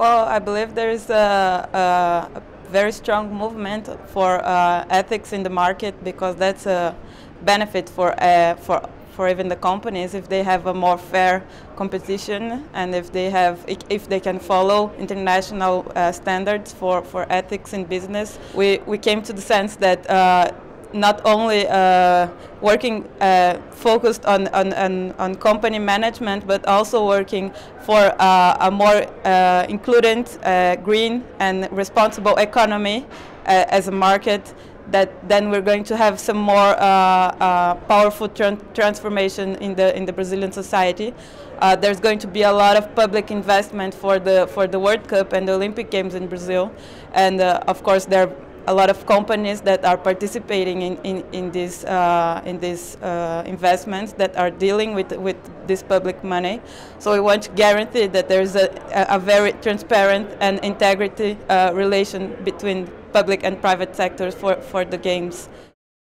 Well, I believe there is a, a very strong movement for uh, ethics in the market because that's a benefit for uh, for for even the companies if they have a more fair competition and if they have if they can follow international uh, standards for for ethics in business. We we came to the sense that uh, not only uh, working uh, focused on, on, on, on, company management, but also working for uh, a more uh, uh, green and responsible economy uh, as a market that then we're going to have some more powerful tran transformation in the, in the Brazilian society. there's going to be a lot of public investment for the, for the World Cup and the Olympic Games in Brazil. And of course, there a lot of companies that are participating in, in, in these, uh, in these uh, investments that are dealing with, with this public money. So we want to guarantee that there's a, a very transparent and integrity uh, relation between public and private sectors for, for the games.